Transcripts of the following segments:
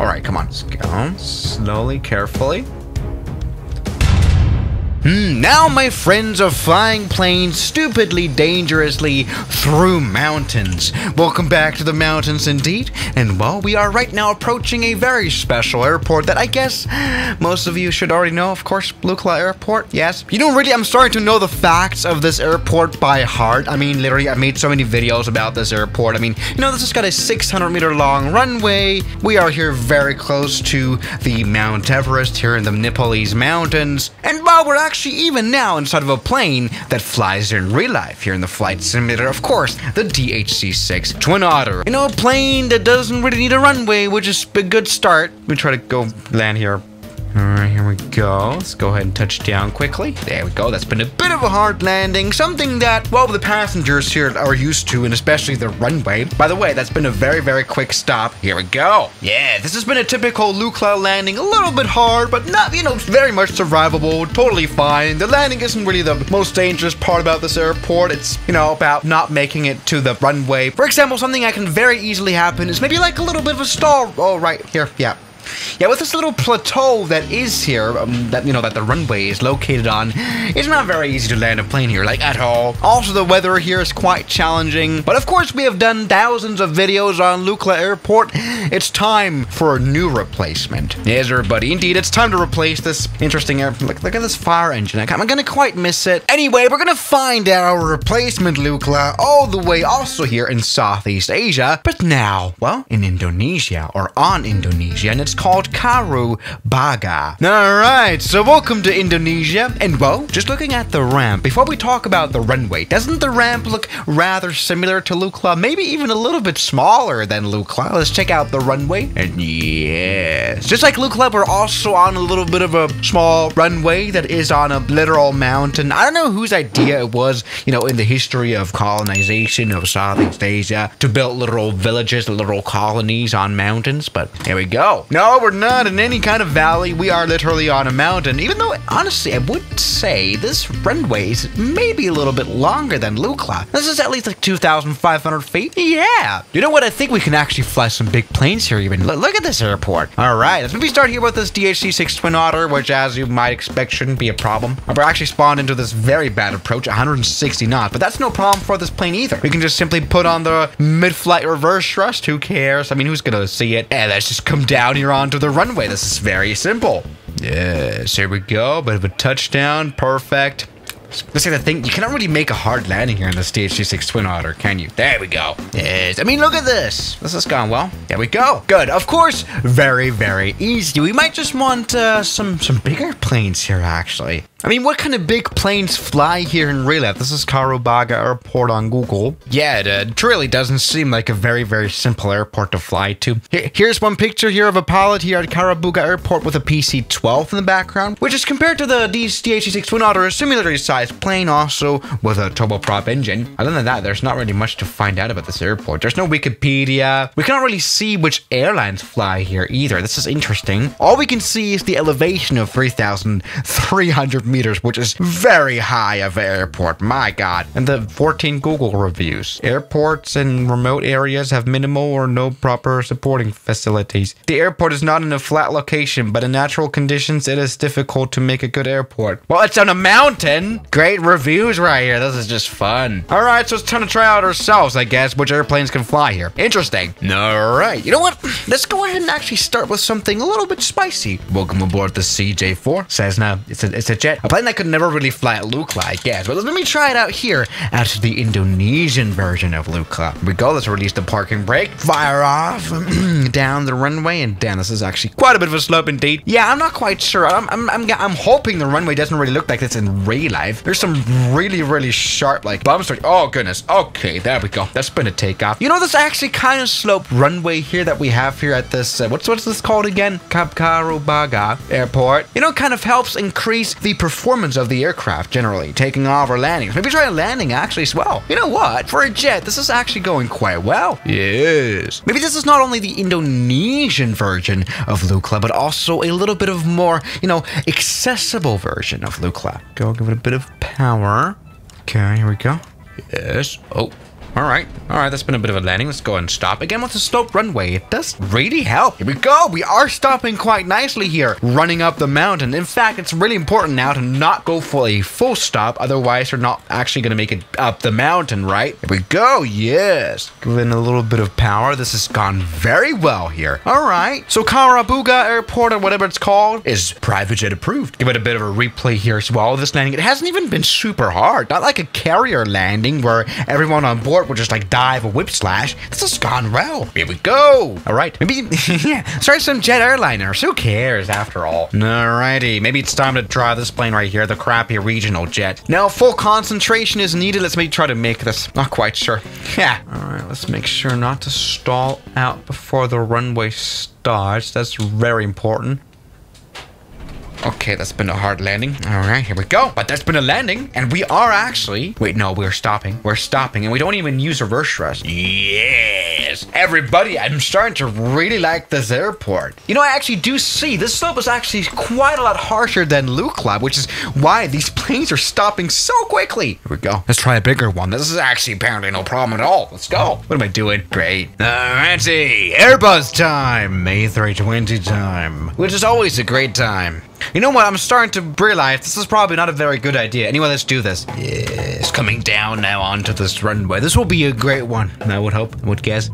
All right, come on. Let's go slowly, carefully. Hmm, now my friends are flying planes stupidly dangerously through mountains. Welcome back to the mountains indeed. And well, we are right now approaching a very special airport that I guess most of you should already know, of course, Lukla Airport, yes. You know, really, I'm starting to know the facts of this airport by heart. I mean, literally, I made so many videos about this airport. I mean, you know, this has got a 600 meter long runway. We are here very close to the Mount Everest here in the Nepalese mountains. And while we're actually even now inside of a plane that flies in real life here in the flight simulator. Of course, the DHC-6 Twin Otter. You know, a plane that doesn't really need a runway, which is a good start. Let me try to go land here Alright, here we go. Let's go ahead and touch down quickly. There we go. That's been a bit of a hard landing. Something that, well, the passengers here are used to, and especially the runway. By the way, that's been a very, very quick stop. Here we go. Yeah, this has been a typical Lukla landing. A little bit hard, but not, you know, very much survivable. Totally fine. The landing isn't really the most dangerous part about this airport. It's, you know, about not making it to the runway. For example, something that can very easily happen is maybe like a little bit of a stall. Oh, right. Here. Yeah. Yeah, with this little plateau that is here, um, that you know that the runway is located on, it's not very easy to land a plane here, like at all. Also, the weather here is quite challenging. But of course, we have done thousands of videos on Lukla Airport. It's time for a new replacement. Yes, everybody. Indeed, it's time to replace this interesting air. Look, look at this fire engine. I'm gonna quite miss it. Anyway, we're gonna find our replacement Lukla all the way also here in Southeast Asia, but now, well, in Indonesia or on Indonesia, and it's called Karu Baga. Alright, so welcome to Indonesia, and well, just looking at the ramp, before we talk about the runway, doesn't the ramp look rather similar to Lukla? Maybe even a little bit smaller than Lukla. Let's check out the runway, and yes, just like Lukla, we're also on a little bit of a small runway that is on a literal mountain. I don't know whose idea it was, you know, in the history of colonization of Southeast Asia to build literal villages, literal colonies on mountains, but here we go. No, we're not in any kind of valley. We are literally on a mountain. Even though, honestly, I would say this runway is maybe a little bit longer than Lukla. This is at least like 2,500 feet. Yeah. You know what? I think we can actually fly some big planes here even. Look, look at this airport. All right, let's maybe start here with this DHC-6 Twin Otter, which as you might expect shouldn't be a problem. Uh, we're actually spawned into this very bad approach, 160 knots, but that's no problem for this plane either. We can just simply put on the mid-flight reverse thrust. Who cares? I mean, who's gonna see it? And let's just come down here onto the runway. This is very simple. Yes, here we go. Bit of a touchdown. Perfect. Let's say the thing, you cannot really make a hard landing here in the DHC-6 Twin Otter, can you? There we go. Yes, I mean, look at this. This has gone well. There we go. Good. Of course, very, very easy. We might just want uh, some, some bigger planes here, actually. I mean, what kind of big planes fly here in real life? This is Karubaga Airport on Google. Yeah, it uh, truly doesn't seem like a very, very simple airport to fly to. Here, here's one picture here of a pilot here at Karabuga Airport with a PC-12 in the background, which is compared to the DHC-6 Twin Otter, a similarly-sized plane also with a turboprop engine. Other than that, there's not really much to find out about this airport. There's no Wikipedia. We cannot really see which airlines fly here either. This is interesting. All we can see is the elevation of 3,300 meters, which is very high of an airport. My God. And the 14 Google reviews. Airports in remote areas have minimal or no proper supporting facilities. The airport is not in a flat location, but in natural conditions, it is difficult to make a good airport. Well, it's on a mountain. Great reviews right here. This is just fun. All right, so it's time to try out ourselves, I guess, which airplanes can fly here. Interesting. All right. You know what? Let's go ahead and actually start with something a little bit spicy. Welcome aboard the CJ4. Says now it's a, it's a jet. A plane that could never really fly at Lukla, I guess. But let me try it out here at the Indonesian version of Lukla. Here we go. Let's release the parking brake. Fire off down the runway. And damn, this is actually quite a bit of a slope indeed. Yeah, I'm not quite sure. I'm, I'm, I'm, I'm hoping the runway doesn't really look like this in real life. There's some really, really sharp, like, bumps. Oh, goodness. Okay, there we go. That's been a takeoff. You know, this actually kind of slope runway here that we have here at this, uh, what's, what's this called again? Kapkarubaga Airport. You know, kind of helps increase the performance of the aircraft generally, taking off or landing. Maybe try a landing actually as well. You know what? For a jet, this is actually going quite well. Yes. Maybe this is not only the Indonesian version of Lukla, but also a little bit of more, you know, accessible version of Lukla. Go give it a bit of power. Okay, here we go. Yes. Oh. All right. All right. That's been a bit of a landing. Let's go and stop again with the sloped runway. It does really help. Here we go. We are stopping quite nicely here, running up the mountain. In fact, it's really important now to not go for a full stop. Otherwise, you're not actually going to make it up the mountain, right? Here we go. Yes. Give Given a little bit of power. This has gone very well here. All right. So Karabuga Airport or whatever it's called is private jet approved. Give it a bit of a replay here as well. This landing, it hasn't even been super hard. Not like a carrier landing where everyone on board would just like dive a whip slash. This has gone well. Here we go. All right. Maybe, yeah, start some jet airliners. Who cares after all? Alrighty. Maybe it's time to try this plane right here, the crappy regional jet. Now, full concentration is needed. Let's maybe try to make this. Not quite sure. Yeah. All right. Let's make sure not to stall out before the runway starts. That's very important. Okay, that's been a hard landing. All right, here we go. But that's been a landing, and we are actually... Wait, no, we're stopping. We're stopping, and we don't even use reverse thrust. Yes! Everybody, I'm starting to really like this airport. You know, I actually do see this slope is actually quite a lot harsher than Lukla, which is why these planes are stopping so quickly. Here we go. Let's try a bigger one. This is actually apparently no problem at all. Let's go. What am I doing? Great. Alrighty, Airbus time. May 320 time, which is always a great time. You know what? I'm starting to realize this is probably not a very good idea. Anyway, let's do this. It's coming down now onto this runway. This will be a great one. I would hope. I would guess.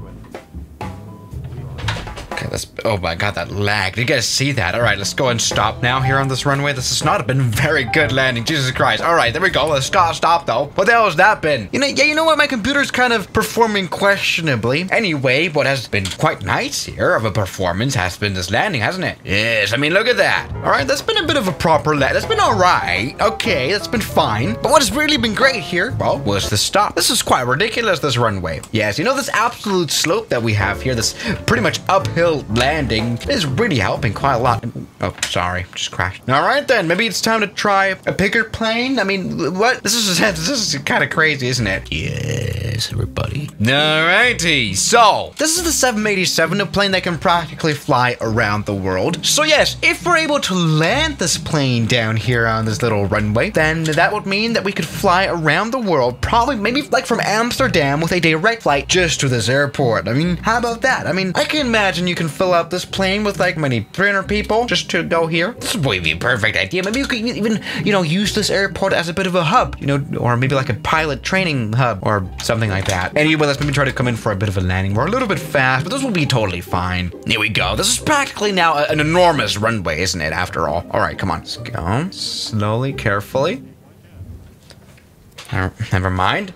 Oh my god, that lag. Did you guys see that? All right, let's go and stop now here on this runway. This has not been very good landing. Jesus Christ. All right, there we go. Let's stop, stop though. What the hell has that been? You know, yeah, you know what? My computer's kind of performing questionably. Anyway, what has been quite nice here of a performance has been this landing, hasn't it? Yes, I mean, look at that. All right, that's been a bit of a proper land. That's been all right. Okay, that's been fine. But what has really been great here, well, was the stop. This is quite ridiculous, this runway. Yes, you know, this absolute slope that we have here, this pretty much uphill landing is really helping quite a lot. Oh, sorry, just crashed. All right then, maybe it's time to try a bigger plane. I mean, what? This is this is kind of crazy, isn't it? Yes, everybody. Alrighty, so this is the 787, a plane that can practically fly around the world. So yes, if we're able to land this plane down here on this little runway, then that would mean that we could fly around the world, probably maybe like from Amsterdam with a direct flight just to this airport. I mean, how about that? I mean, I can imagine you can fill up this plane with like many 300 people just to go here. This would be a perfect idea. Maybe you could even, you know, use this airport as a bit of a hub, you know, or maybe like a pilot training hub or something like that. Anyway, let's maybe try to come in for a bit of a landing. We're a little bit fast, but this will be totally fine. Here we go. This is practically now an enormous runway, isn't it, after all? All right, come on. Let's go. Slowly, carefully. Never mind.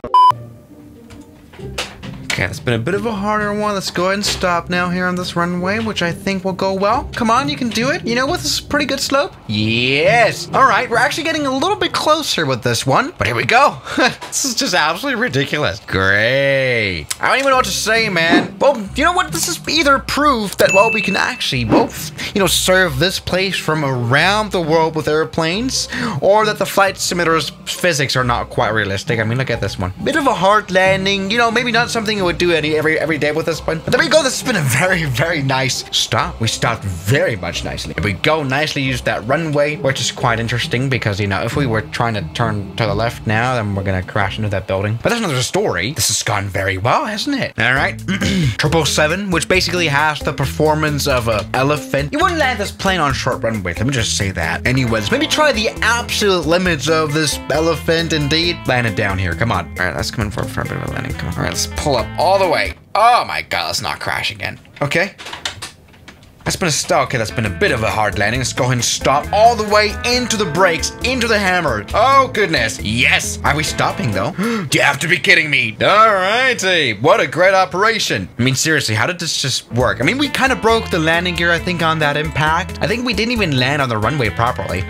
Okay, it's been a bit of a harder one. Let's go ahead and stop now here on this runway, which I think will go well. Come on, you can do it. You know what? This is a pretty good slope. Yes. All right, we're actually getting a little bit closer with this one, but here we go. this is just absolutely ridiculous. Great. I don't even know what to say, man. Well, you know what? This is either proof that, well, we can actually both, you know, serve this place from around the world with airplanes, or that the flight simulator's physics are not quite realistic. I mean, look at this one. Bit of a hard landing, you know, maybe not something would do any every every day with this one. But there we go. This has been a very, very nice stop. We stopped very much nicely. We go. Nicely used that runway, which is quite interesting because, you know, if we were trying to turn to the left now, then we're going to crash into that building. But that's another story. This has gone very well, hasn't it? All right. Triple seven, which basically has the performance of a elephant. You wouldn't land this plane on short runway. Let me just say that. Anyways, maybe try the absolute limits of this elephant indeed. Land it down here. Come on. All right, let's come in for, for a bit of a landing. Come on. All right, let's pull up all the way. Oh my god, let's not crash again. Okay. That's been a stop. Okay, that's been a bit of a hard landing. Let's go ahead and stop all the way into the brakes, into the hammer. Oh, goodness. Yes. Are we stopping, though? Do you have to be kidding me? All righty. What a great operation. I mean, seriously, how did this just work? I mean, we kind of broke the landing gear, I think, on that impact. I think we didn't even land on the runway properly.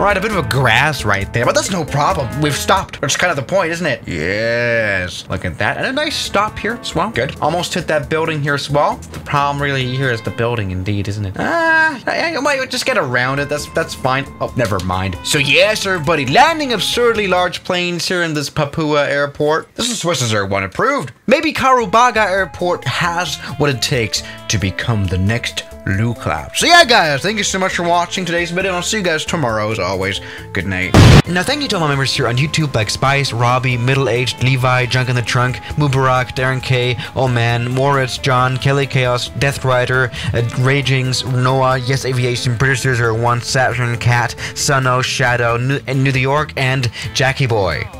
Right, a bit of a grass right there, but that's no problem. We've stopped, is kind of the point, isn't it? Yes. Look at that. And a nice stop here as well. Good. Almost hit that building here as well. The problem really here is the building indeed, isn't it? Ah, I, I might just get around it. That's that's fine. Oh, never mind. So yes, everybody, landing absurdly large planes here in this Papua airport. This is Swiss Air 1 approved. Maybe Karubaga Airport has what it takes to become the next Lukla. So yeah, guys, thank you so much for watching today's video, and I'll see you guys tomorrow as always. Good night. Now, thank you to all my members here on YouTube like Spice, Robbie, Middle Aged, Levi, Junk in the Trunk, Mubarak, Darren K, Oh Man, Moritz, John, Kelly Chaos, Death Rider, uh, Ragings, Noah, Yes Aviation, British 001, Saturn, Cat, Suno, Shadow, New, New York, and Jackie Boy.